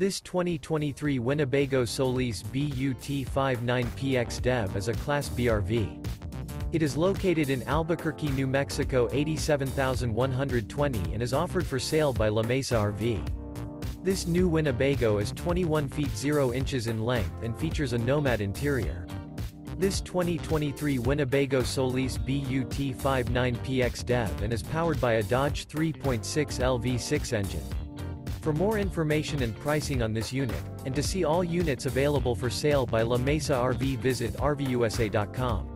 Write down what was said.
This 2023 Winnebago Solis BUT59PX DEV is a Class BRV. It is located in Albuquerque, New Mexico 87120 and is offered for sale by La Mesa RV. This new Winnebago is 21 feet 0 inches in length and features a Nomad interior. This 2023 Winnebago Solis BUT59PX DEV and is powered by a Dodge 3.6 LV6 engine. For more information and pricing on this unit, and to see all units available for sale by La Mesa RV visit RVUSA.com.